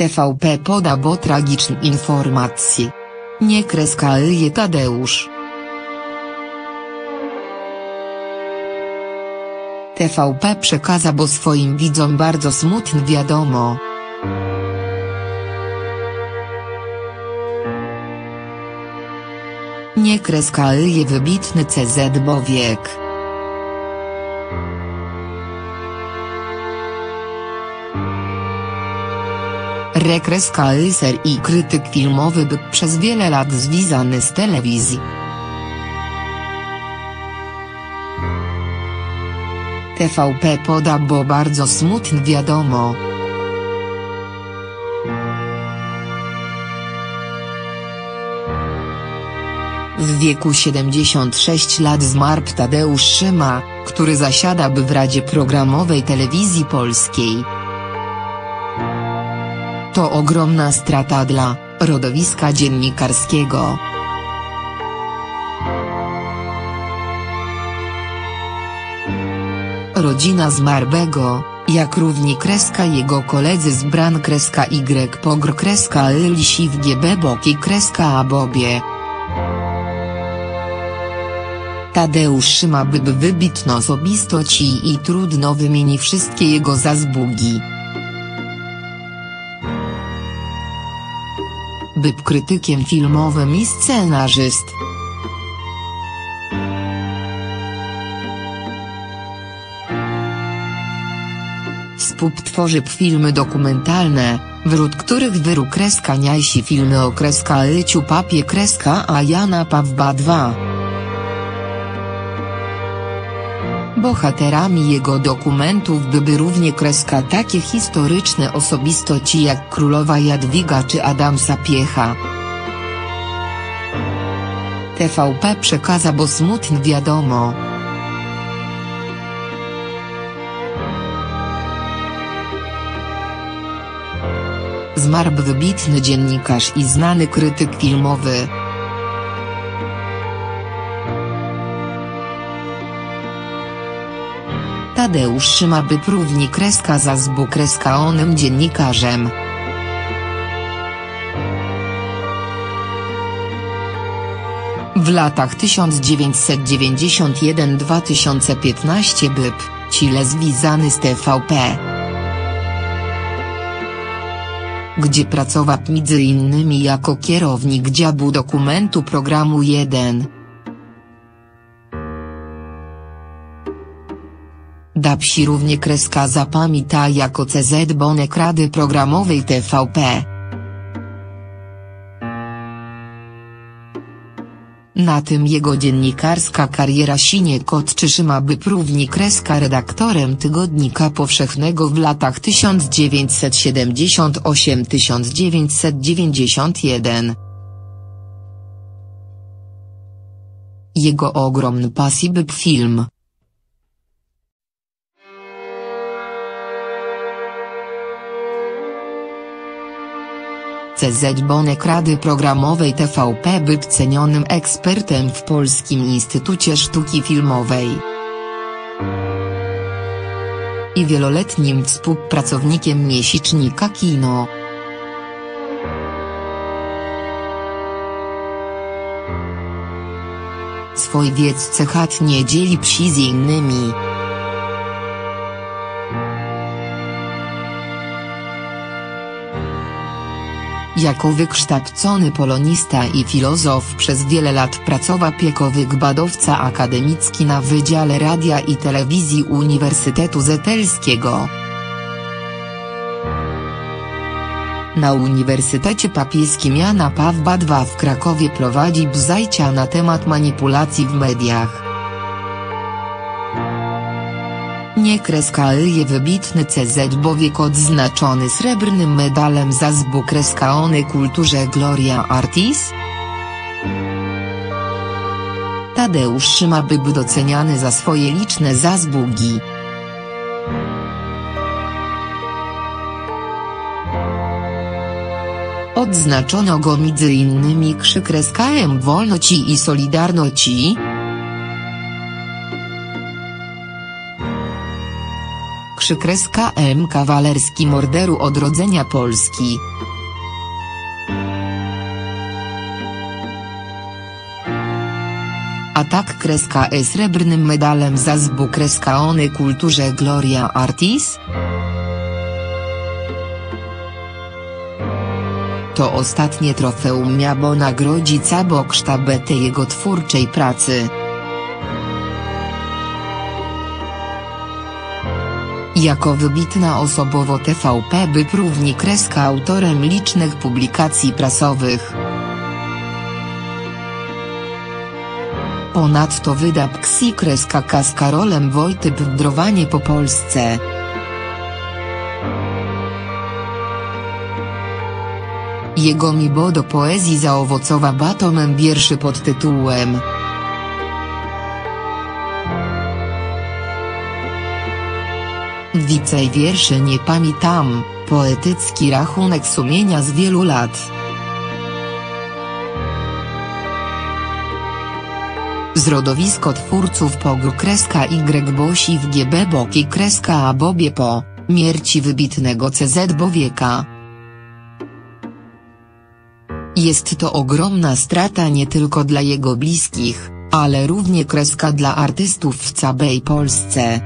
TVP poda bo tragiczne informacje. Nie kreska Elie Tadeusz. TVP przekaza bo swoim widzom bardzo smutne wiadomo. Nie kreska Elie wybitny CZ Bowiek. Rekres Kaiser i krytyk filmowy był przez wiele lat związany z telewizji. TVP poda bo bardzo smutne wiadomo. W wieku 76 lat zmarł Tadeusz Szyma, który zasiadałby w Radzie Programowej Telewizji Polskiej. To ogromna strata dla rodowiska dziennikarskiego. Rodzina zmarłego, jak równie kreska jego koledzy z Bran kreska Y pogr kreska Lisi w GB Boki kreska Abobie. Tadeusz Szyma był wybitną osobistości i trudno wymienić wszystkie jego zasługi. był krytykiem filmowym i scenarzyst. współtworzy filmy dokumentalne, wrót których wyru kreska filmy o kreska Yciu Papie kreska Ajana Pawba 2. Bohaterami jego dokumentów były równie kreska takie historyczne osobistości jak królowa Jadwiga czy Adam Sapiecha. TVP przekaza bo smutne wiadomo. Zmarł wybitny dziennikarz i znany krytyk filmowy. Tadeusz Szyma by równie kreska za zbu kreska onym dziennikarzem. W latach 1991-2015 był, cile związany z TVP. Gdzie pracował między innymi jako kierownik działu dokumentu programu 1. Dapsi równie kreska zapamięta jako CZ Bonek Rady Programowej TVP. Na tym jego dziennikarska kariera sinie kot by równie kreska redaktorem Tygodnika Powszechnego w latach 1978-1991. Jego ogromny pasji film. CZ Bonek Rady Programowej TVP był cenionym ekspertem w Polskim Instytucie Sztuki Filmowej i wieloletnim współpracownikiem miesięcznika Kino. Swój wiedzce chatnie dzieli psi z innymi. Jako wykształcony polonista i filozof przez wiele lat pracował jako wykładowca akademicki na Wydziale Radia i Telewizji Uniwersytetu Zetelskiego. Na Uniwersytecie Papieskim Jana Pawła II w Krakowie prowadzi zajęcia na temat manipulacji w mediach. Nie kreska je wybitny CZ Bowiek odznaczony srebrnym medalem za zbu kreska kulturze Gloria Artis? Tadeusz Szyma był doceniany za swoje liczne zasługi. Odznaczono go między innymi krzykreskiem wolności i solidarności, krzyk kreska M kawalerski morderu odrodzenia Polski. A tak kreska E srebrnym medalem za zbu kreska ony kulturze Gloria Artis? To ostatnie trofeum miało nagrodzić abok sztabetę jego twórczej pracy. Jako wybitna osobowo TVP by równi kreska autorem licznych publikacji prasowych. Ponadto wyda Pksi kreska K z Karolem Wojtyp wdrowanie po Polsce. Jego mibo do poezji zaowocowa batomem wierszy pod tytułem Wicej wierszy nie pamiętam, poetycki rachunek sumienia z wielu lat. Zrodowisko twórców pogru kreska Y Bosi w GB Boki kreska A Bobie po, mierci wybitnego CZ Bowieka. Jest to ogromna strata nie tylko dla jego bliskich, ale równie kreska dla artystów w całej Polsce.